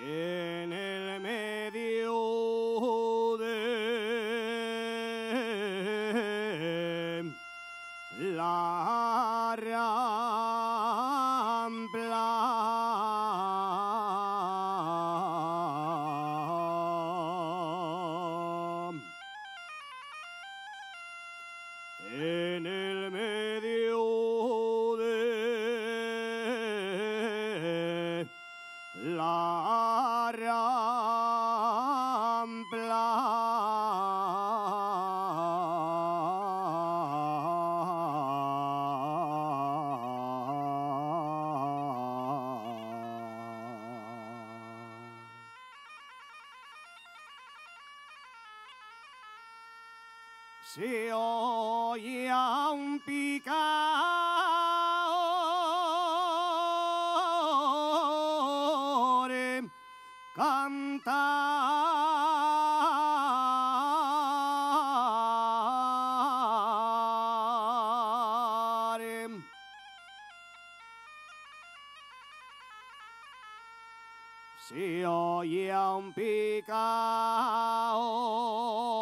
In se oía un picador cantar. Se oía un picador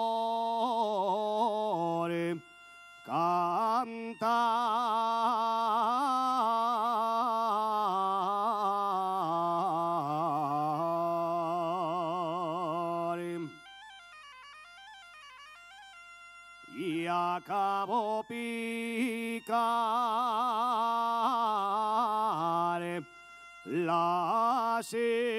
Iacabopicare Iacabopicare la serie.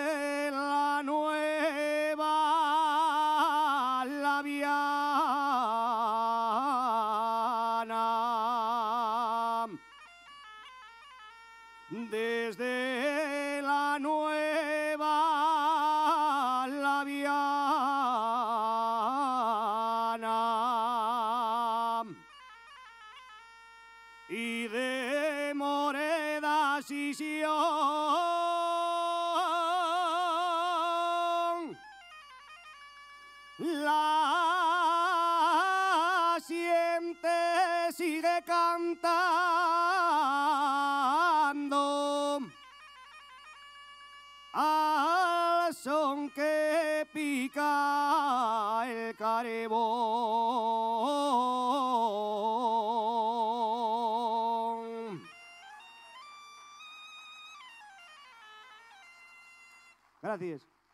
desde la nueva labiana y de Moreda y la siente sigue cantando Gracias.